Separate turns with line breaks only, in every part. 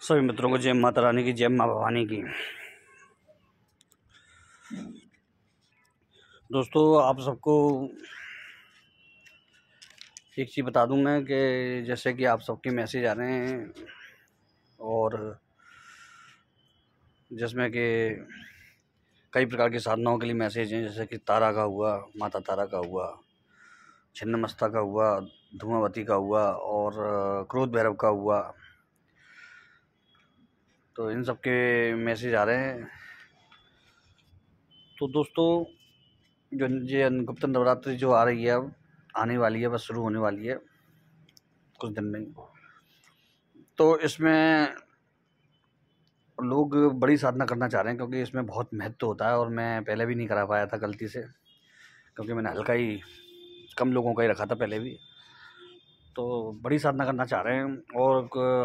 सभी मित्रों को जय माता रानी की, जय माँ भवानी की। दोस्तों, आप सबको एक चीज़ बता दूँ मैं कि जैसे कि आप सबके मैसेज आ रहे हैं और जिसमें कि कई प्रकार की साधनाओं के लिए मैसेज हैं, जैसे कि तारा का हुआ, माता तारा का हुआ, छिन्नमस्ता का हुआ धुआंवती का हुआ और क्रोध भैरव का हुआ। तो इन सब के मैसेज आ रहे हैं। तो दोस्तों, जो ये गुप्त नवरात्रि जो आ रही है, अब आने वाली है, बस शुरू होने वाली है, कुछ दिन में तो इसमें लोग बड़ी साधना करना चाह रहे हैं, क्योंकि इसमें बहुत महत्व होता है, और मैं पहले भी नहीं करा पाया था गलती से, क्योंकि मैंने हल्का ही कम लोगों का ही रखा था पहले भी। तो बड़ी साधना करना चाह रहे हैं और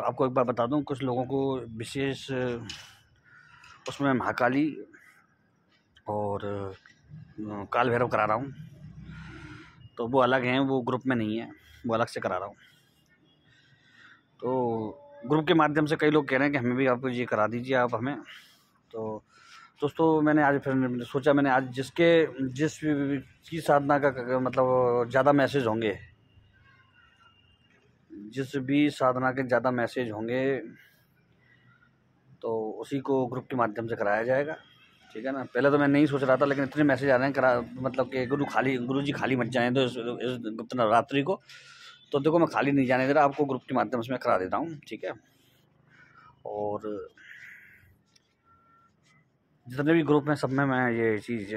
आपको एक बार बता दूँ, कुछ लोगों को विशेष, उसमें महाकाली और काल भैरव करा रहा हूँ। तो वो अलग हैं, वो ग्रुप में नहीं है, वो अलग से करा रहा हूँ। तो ग्रुप के माध्यम से कई लोग कह रहे हैं कि हमें भी आप ये करा दीजिए आप हमें। तो दोस्तों, मैंने आज फिर सोचा मैंने आज जिसके, जिस की साधना का मतलब ज़्यादा मैसेज होंगे जिस भी साधना के ज़्यादा मैसेज होंगे तो उसी को ग्रुप के माध्यम से कराया जाएगा। ठीक है ना? पहले तो मैं नहीं सोच रहा था लेकिन इतने मैसेज आ रहे हैं करा मतलब कि गुरु खाली गुरु जी खाली मत जाए तो इस, इस गुप्त नवरात्रि को। तो देखो मैं खाली नहीं जाने दे रहा आपको ग्रुप के माध्यम से मैं करा देता हूँ ठीक है? और जितने भी ग्रुप हैं सब में मैं ये चीज़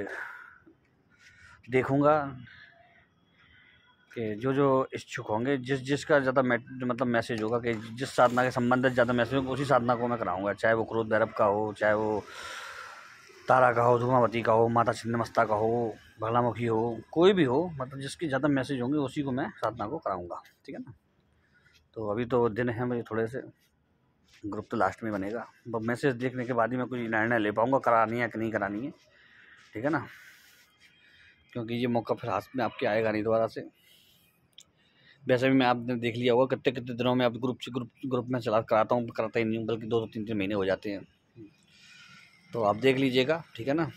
देखूँगा। कि जो जो इच्छुक होंगे, जिस, जिसका ज़्यादा मतलब मैसेज होगा कि जिस साधना के संबंधित ज़्यादा मैसेज होगा, उसी साधना को मैं कराऊँगा। चाहे वो क्रोध भैरव का हो, चाहे वो तारा का हो, धुमावती का हो, माता छिन्नमस्ता का हो, भलामुखी हो, कोई भी हो मतलब जिसके ज़्यादा मैसेज होंगे, उसी को मैं साधना को कराऊँगा। ठीक है ना? तो अभी तो दिन है, मुझे थोड़े से ग्रुप तो लास्ट में बनेगा। बस मैसेज देखने के बाद ही मैं कुछ निर्णय ले पाऊँगा, करानी है कि नहीं करानी है। ठीक है ना? क्योंकि ये मौका फिर हाथ में आपके आएगा नहीं दोबारा से। वैसे भी मैं आपने देख लिया होगा कितने कितने दिनों में आप ग्रुप से ग्रुप ग्रुप में चला, कराता हूँ, कराता ही नहीं हूँ, बल्कि दो दो, तीन तीन महीने हो जाते हैं। तो आप देख लीजिएगा, ठीक है ना?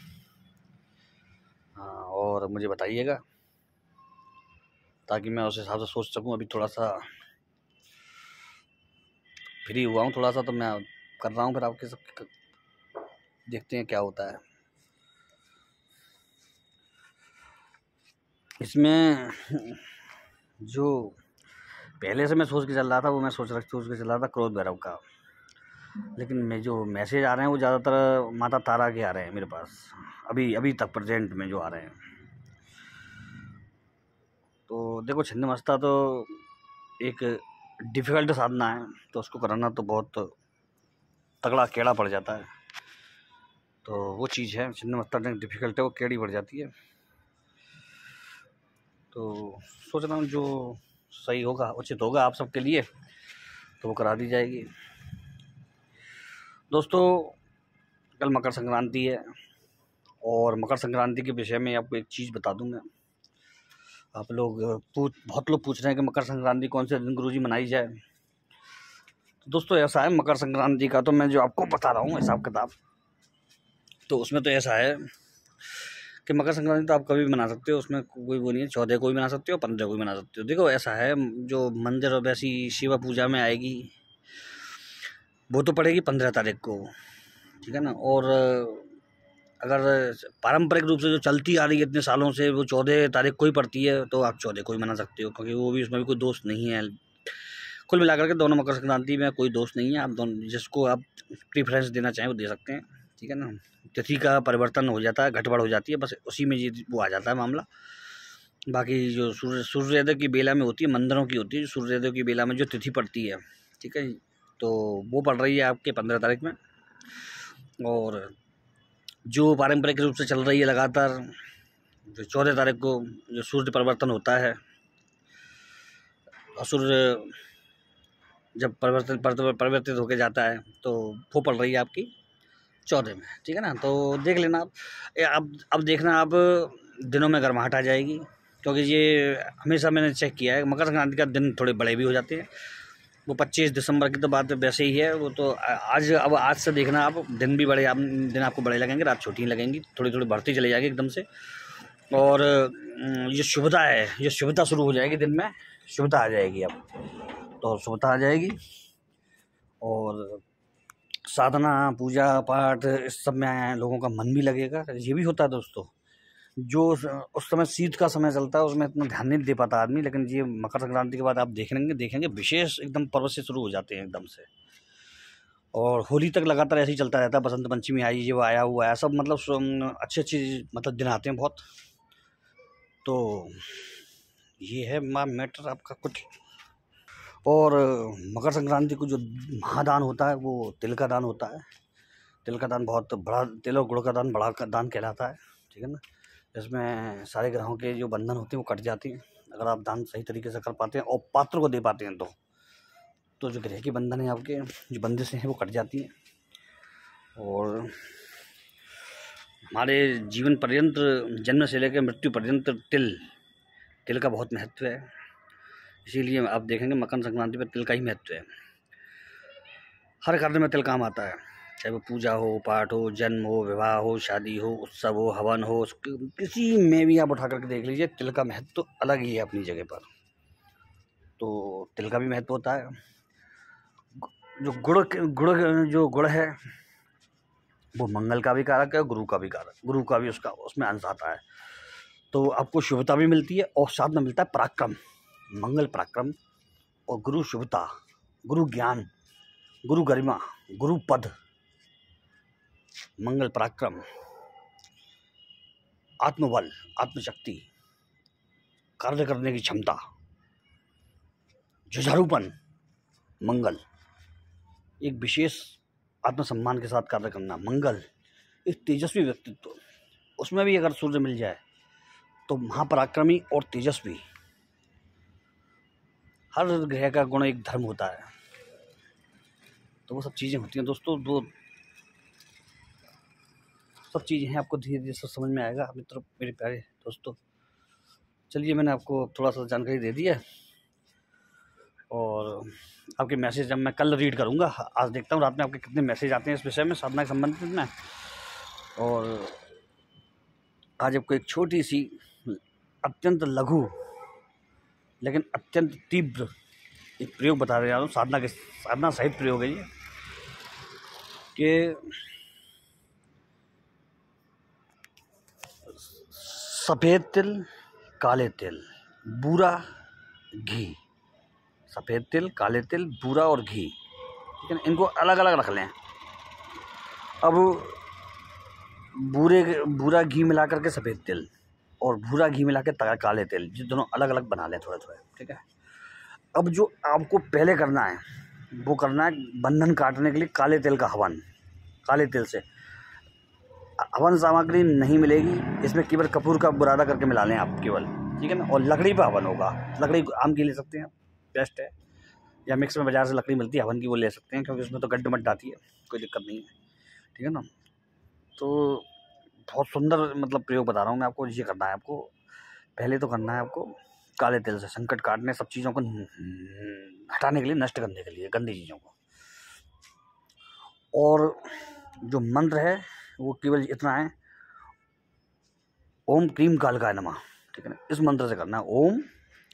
हाँ और मुझे बताइएगा, ताकि मैं उस हिसाब से सोच सकूँ। अभी थोड़ा सा फ्री हुआ हूँ, थोड़ा सा तो मैं कर रहा हूँ फिर आपके सब देखते हैं क्या होता है। इसमें जो पहले से मैं सोच के चल रहा था, वो मैं सोच रख, सोच के चल रहा था क्रोध भैरव का। लेकिन मैं जो मैसेज आ रहे हैं, वो ज़्यादातर माता तारा के आ रहे हैं मेरे पास। अभी अभी तक प्रेजेंट में जो आ रहे हैं। तो देखो छिन्न मस्ता तो एक डिफ़िकल्ट साधना है तो उसको कराना तो बहुत तगड़ा केड़ा पड़ जाता है। तो वो चीज़ है छिन्न मस्ता डिफ़िकल्ट है, वो केड़ी पड़ जाती है। तो सोच रहा हूँ जो सही होगा, उचित होगा आप सबके लिए तो वो करा दी जाएगी। दोस्तों, कल मकर संक्रांति है, और मकर संक्रांति के विषय में आपको एक चीज़ बता दूँ मैं। आप लोग पूछ, बहुत लोग पूछ रहे हैं कि मकर संक्रांति कौन से दिन गुरुजी मनाई जाए। तो दोस्तों, ऐसा है मकर संक्रांति का तो मैं जो आपको बता रहा हूँ हिसाब किताब तो उसमें तो ऐसा है कि मकर संक्रांति तो आप कभी भी मना सकते हो, उसमें कोई वो नहीं है, चौदह को भी मना सकते हो, पंद्रह को भी मना सकते हो। देखो, ऐसा है, जो मंदिर और वैसी शिवा पूजा में आएगी, वो तो पड़ेगी पंद्रह तारीख को, ठीक है ना? और अगर पारंपरिक रूप से जो चलती आ रही है इतने सालों से, वो चौदह तारीख को ही पड़ती है तो आप चौदह को ही मना सकते हो, क्योंकि वो भी उसमें भी कोई दोस्त नहीं है। कुल मिलाकर के दोनों मकर संक्रांति में कोई दोस्त नहीं है, आप दोनों, जिसको आप प्रीफरेंस देना चाहें वो दे सकते हैं। ठीक है ना? तिथि का परिवर्तन हो जाता है घटबड़ हो जाती है, बस उसी में ये वो आ जाता है मामला। बाकी जो सूर्य, सूर्योदय की बेला में होती है, मंदिरों की होती है, सूर्योदय की बेला में जो तिथि पड़ती है, ठीक है? तो वो पड़ रही है आपके पंद्रह तारीख में। और जो पारंपरिक रूप से चल रही है लगातार, जो चौदह तारीख को जो सूर्य परिवर्तन होता है, और सूर्य जब परिवर्तन परिवर्तित होकर जाता है तो वो पड़ रही है आपकी। चौदह में ठीक है ना? तो देख लेना आप। अब अब देखना आप, दिनों में गर्माहट आ जाएगी, क्योंकि ये हमेशा मैंने चेक किया है, मकर संक्रांति का दिन थोड़े बड़े भी हो जाते हैं। वो पच्चीस दिसंबर की तो बात वैसे ही है, वो तो आज, अब आज से देखना आप, दिन भी बड़े, आप, दिन आपको बड़े लगेंगे, रात छोटी लगेंगी थोड़ी थोड़ी बढ़ती चली जाएगी एकदम से। और ये शुभता है, ये शुभता शुरू हो जाएगी दिन में, शुभता आ जाएगी अब। तो शुभता आ जाएगी, और साधना, पूजा पाठ, इस सब में लोगों का मन भी लगेगा। ये भी होता है दोस्तों। जो उस समय शीत का समय चलता है, उसमें इतना ध्यान नहीं दे पाता आदमी, लेकिन ये मकर संक्रांति के बाद आप देखेंगे देखेंगे, विशेष एकदम पर्व से शुरू हो जाते हैं एकदम से। और होली तक लगातार ऐसे ही चलता रहता है, बसंत पंचमी आई, ये वो आया हुआ है सब मतलब अच्छे अच्छे मतलब दिन आते हैं बहुत। तो ये है मैटर आपका कुछ और, मकर संक्रांति को जो महादान होता है, वो तिल का दान होता है। तिल का दान बहुत बड़ा, तिल और गुड़ का दान बड़ा का दान कहलाता है, ठीक है ना? इसमें सारे ग्रहों के जो बंधन होते हैं, वो कट जाते हैं। अगर आप दान सही तरीके से कर पाते हैं और पात्र को दे पाते हैं तो तो जो ग्रह के बंधन है आपके, जो बंदिशें हैं, वो कट जाती हैं। और हमारे जीवन पर्यंत, जन्म से लेकर मृत्यु पर्यंत तिल तिल का बहुत महत्व है। इसीलिए आप देखेंगे मकर संक्रांति पर तिल का ही महत्व है। हर कार्य में तिल काम आता है। चाहे वो पूजा हो, पाठ हो, जन्म हो, विवाह हो, शादी हो, उत्सव हो, हवन हो किसी में भी आप उठा करके देख लीजिए, तिल का महत्व तो अलग ही है अपनी जगह पर। तो तिल का भी महत्व होता है। जो गुड़ गुड़ जो गुड़ है, वो मंगल का भी कारक है गुरु का भी कारक, गुरु का भी उसका, उसमें अंश आता है। तो आपको शुभता भी मिलती है और साथ में मिलता है पराक्रम। मंगल पराक्रम और गुरु शुभता, गुरु ज्ञान, गुरु गरिमा, गुरु पद। मंगल पराक्रम, आत्मबल, आत्मशक्ति, कार्य करने की क्षमता जुझारूपन मंगल। एक विशेष आत्मसम्मान के साथ कार्य करना, मंगल। एक तेजस्वी व्यक्तित्व। उसमें भी अगर सूर्य मिल जाए तो महापराक्रमी और तेजस्वी। हर ग्रह का गुण एक धर्म होता है। तो वो सब चीज़ें होती हैं दोस्तों, दो सब चीज़ें हैं, आपको धीरे धीरे सब समझ में आएगा। मित्र, मेरे प्यारे दोस्तों, चलिए मैंने आपको थोड़ा सा जानकारी दे दी है और आपके मैसेज जब मैं कल रीड करूँगा, आज देखता हूँ रात में आपके कितने मैसेज आते हैं इस विषय में साधना के संबंधित में। और आज आपको एक छोटी सी अत्यंत लघु लेकिन अत्यंत तीव्र एक प्रयोग बता रहा हूँ साधना के, साधना सहित प्रयोग है ये, कि सफ़ेद तिल, काले तिल, बूरा घी। सफ़ेद तिल, काले तिल, बूरा और घी। ठीक है ना इनको अलग अलग रख लें। अब बूरे, बूरा घी मिला करके सफ़ेद तिल। और भूरा घी मिला के काले तेल जो दोनों अलग अलग बना लें थोड़े थोड़े ठीक है? अब जो आपको पहले करना है, वो करना है बंधन काटने के लिए काले तेल का हवन, काले तेल से। हवन सामग्री नहीं मिलेगी, इसमें केवल कपूर का बुरादा करके मिला लें आप केवल, ठीक है ना? और लकड़ी पर हवन होगा। लकड़ी आम की ले सकते हैं, बेस्ट है। या मिक्स में बाज़ार से लकड़ी मिलती है, हवन की वो ले सकते हैं, क्योंकि उसमें तो गड्ढ मड्ड आती है, कोई दिक्कत नहीं है, ठीक है ना? तो बहुत सुंदर मतलब प्रयोग बता रहा हूँ मैं आपको, ये करना है आपको। पहले तो करना है आपको काले तिल से संकट काटने सब चीज़ों को हटाने के लिए, नष्ट करने के लिए, गंदी चीज़ों को। और जो मंत्र है, वो केवल इतना है, ओम क्रीम कालिकाय नमः, ठीक है ना? इस मंत्र से करना है, ओम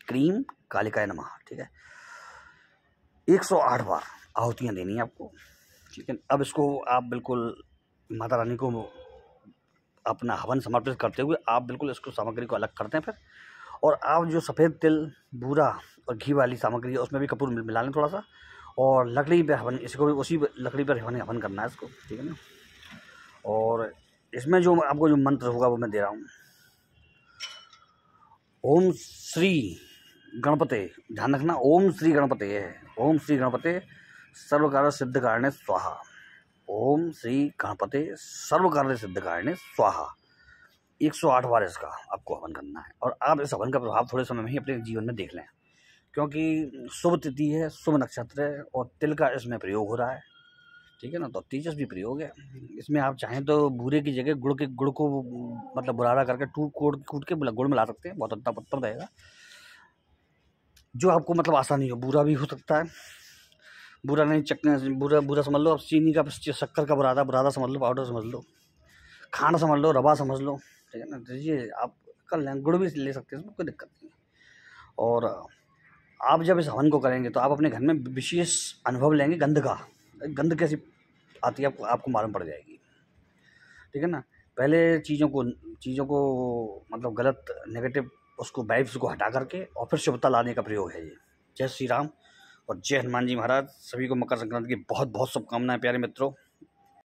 क्रीम कालिकाय नमः, ठीक है? एक सौ आठ बार आहुतियाँ देनी है आपको, ठीक है? अब इसको आप बिल्कुल माता रानी को अपना हवन समर्पित करते हुए आप बिल्कुल इसको सामग्री को अलग करते हैं फिर। और आप जो सफ़ेद तिल, बूरा और घी वाली सामग्री है, उसमें भी कपूर मिला लें थोड़ा सा और लकड़ी पर हवन इसको भी उसी लकड़ी पर हवन हवन करना है इसको, ठीक है ना? और इसमें जो आपको जो मंत्र होगा वो मैं दे रहा हूँ। ओम श्री गणपते, ध्यान रखना, ओम श्री गणपते है ओम श्री गणपते, सर्वकार सिद्ध कारण स्वाहा। ओम श्री गणपते सर्वकार सिद्ध कारणे स्वाहा। एक सौ आठ बार इसका आपको हवन करना है। और आप इस हवन का प्रभाव थोड़े समय में ही अपने जीवन में देख लें। क्योंकि शुभ तिथि है, शुभ नक्षत्र है, और तिल का इसमें प्रयोग हो रहा है। ठीक है ना? तो तेजस भी प्रयोग है। इसमें आप चाहें तो बूरे की जगह गुड़ के, गुड़ को मतलब बुरारा करके टूट कोट कूट के गुड़ मिला सकते हैं। बहुत अच्छा पत्थर रहेगा। जो आपको मतलब आसानी हो, बुरा भी हो सकता है। बुरा नहीं चकने बुरा बुरा समझ लो, अब चीनी का शक्कर का बुरादा बुरादा समझ लो पाउडर समझ लो खाना समझ लो, रवा समझ लो, ठीक है ना? तो ये आप कर लें, गुड़ भी ले सकते हैं उसमें कोई दिक्कत नहीं और आप जब इस हवन को करेंगे तो आप अपने घर में विशेष अनुभव लेंगे गंध का। गंध कैसी आती है, आपको आपको मालूम पड़ जाएगी। ठीक है ना? पहले चीज़ों को चीज़ों को मतलब गलत नेगेटिव उसको वाइब्स को हटा करके, और फिर शुभता लाने का प्रयोग है ये। जय श्री राम। और जय हनुमान जी महाराज, सभी को मकर संक्रांति की बहुत बहुत शुभकामनाएँ, प्यारे मित्रों।